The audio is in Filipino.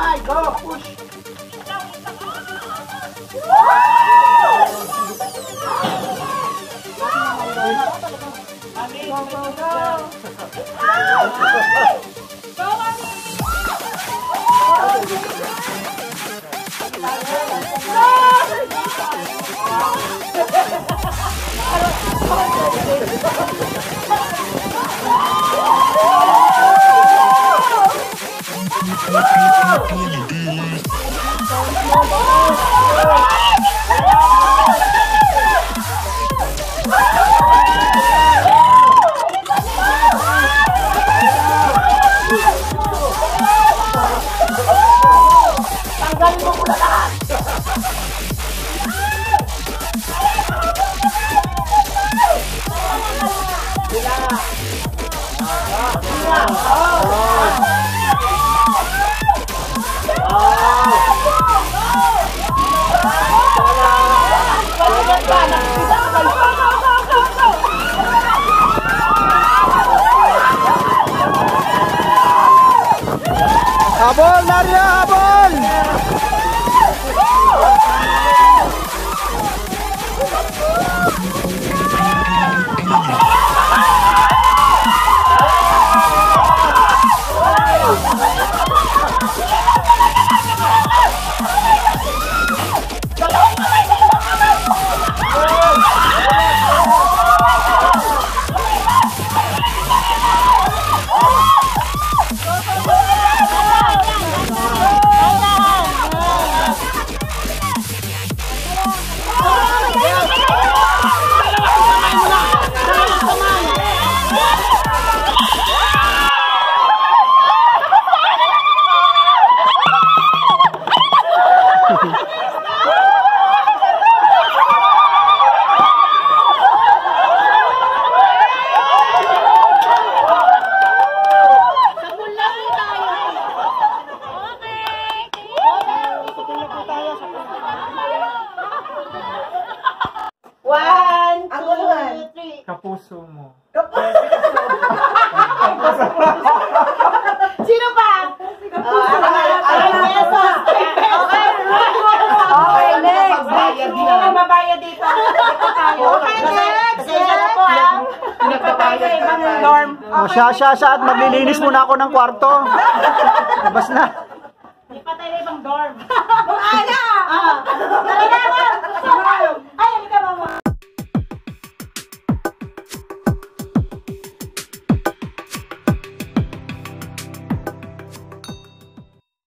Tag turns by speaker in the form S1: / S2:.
S1: my go, push. Go, go,
S2: go. I don't ¡A bol, María! ¡A.
S1: One,
S3: Ang
S1: two, three.
S2: Kapuso mo.
S1: Sino pa? Ah, Ay, pesos. Okay. Okay, next. Hindi na mabayad dito. Dito tayo. Okay, next. Pasensya na po, ha? Pinagpapayad sa ibang dorm.
S2: O, siya, siya, siya, at maglilinis muna ako ng kwarto. Labas na.
S1: Ipatay na ibang dorm.